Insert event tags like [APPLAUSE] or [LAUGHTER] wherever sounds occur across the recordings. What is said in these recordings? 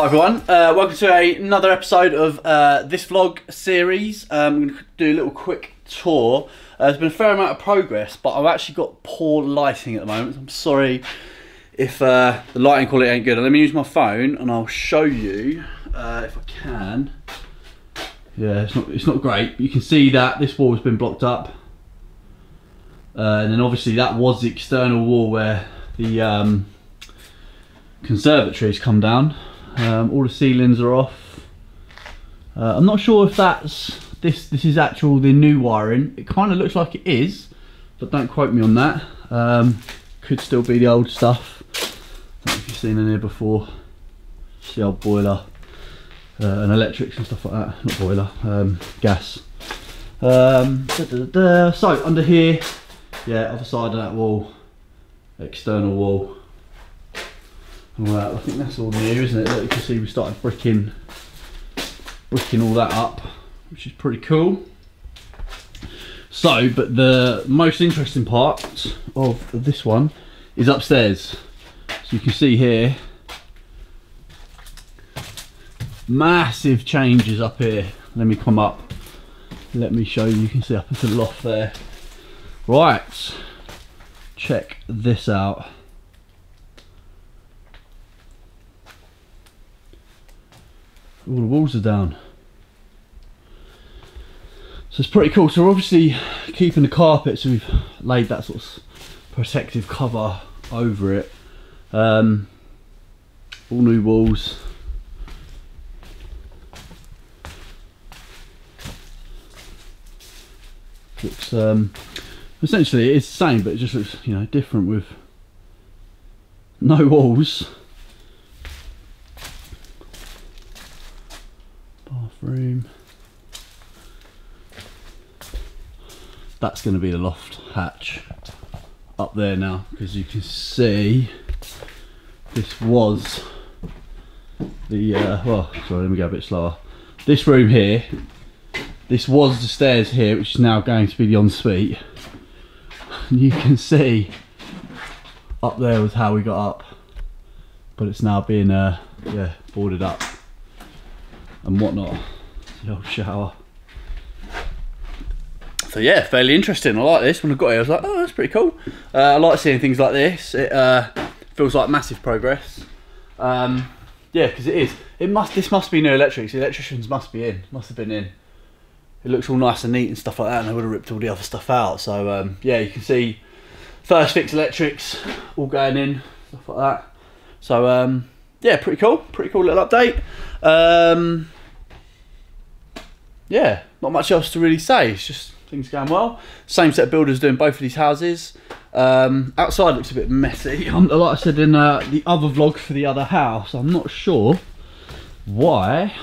Hi everyone, uh, welcome to a, another episode of uh, this vlog series. Um, I'm going to do a little quick tour. Uh, there's been a fair amount of progress, but I've actually got poor lighting at the moment. I'm sorry if uh, the lighting quality ain't good. Let me use my phone and I'll show you uh, if I can. Yeah, it's not, it's not great. You can see that this wall has been blocked up. Uh, and then obviously that was the external wall where the um, conservatory has come down. Um, all the ceilings are off. Uh, I'm not sure if that's this. This is actual the new wiring. It kind of looks like it is, but don't quote me on that. Um, could still be the old stuff. If you've seen in here before. It's the old boiler uh, and electrics and stuff like that. Not boiler, um, gas. Um, da, da, da, so under here, yeah, other side of that wall, external wall. I think that's all new, isn't it? You can see we started bricking, bricking all that up, which is pretty cool. So, but the most interesting part of this one is upstairs. So you can see here, massive changes up here. Let me come up. Let me show you. You can see up into the loft there. Right, check this out. All the walls are down. So it's pretty cool. So we're obviously keeping the carpet, so we've laid that sort of protective cover over it. Um, all new walls. Looks um, essentially it's the same, but it just looks you know different with no walls. Bathroom. That's going to be the loft hatch up there now because you can see this was the uh, well sorry let me go a bit slower this room here this was the stairs here which is now going to be the ensuite and you can see up there was how we got up but it's now being uh yeah boarded up and whatnot. Old shower. So yeah, fairly interesting. I like this. When I got here, I was like, oh, that's pretty cool. Uh, I like seeing things like this. It uh, feels like massive progress. Um, yeah, because it is. It must. This must be new electrics. The electricians must be in. Must have been in. It looks all nice and neat and stuff like that, and they would have ripped all the other stuff out. So um, yeah, you can see first fix electrics all going in, stuff like that. So um, yeah, pretty cool. Pretty cool little update. Um, yeah, not much else to really say. It's just things going well. Same set of builders doing both of these houses. Um, outside looks a bit messy. I'm, [LAUGHS] like I said in uh, the other vlog for the other house, I'm not sure why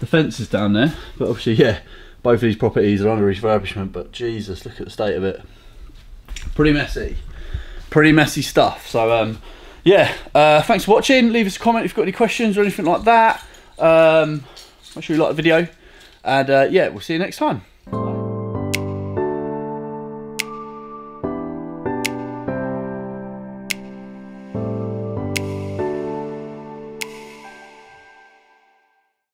the fence is down there. But obviously, yeah, both of these properties are under refurbishment. But Jesus, look at the state of it. Pretty messy. Pretty messy stuff. So, um, yeah, uh, thanks for watching. Leave us a comment if you've got any questions or anything like that. Um, make sure you like the video. And uh, yeah, we'll see you next time.